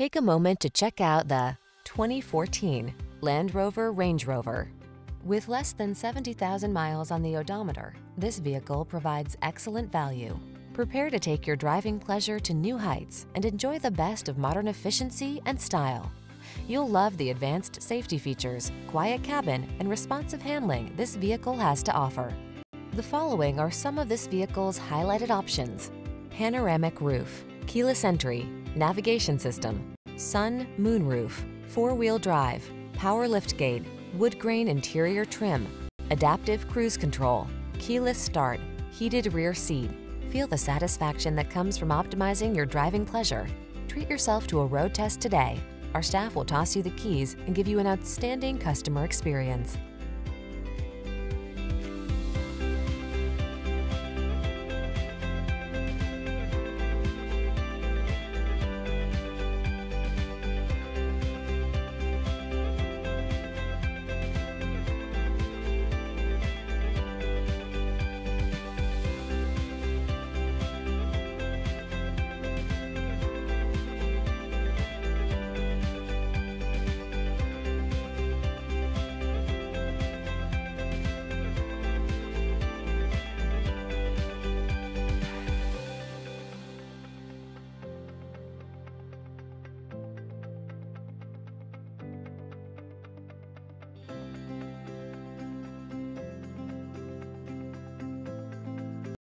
Take a moment to check out the 2014 Land Rover Range Rover. With less than 70,000 miles on the odometer, this vehicle provides excellent value. Prepare to take your driving pleasure to new heights and enjoy the best of modern efficiency and style. You'll love the advanced safety features, quiet cabin, and responsive handling this vehicle has to offer. The following are some of this vehicle's highlighted options. Panoramic roof, keyless entry, navigation system, sun, moon roof, four-wheel drive, power liftgate, wood grain interior trim, adaptive cruise control, keyless start, heated rear seat. Feel the satisfaction that comes from optimizing your driving pleasure. Treat yourself to a road test today. Our staff will toss you the keys and give you an outstanding customer experience.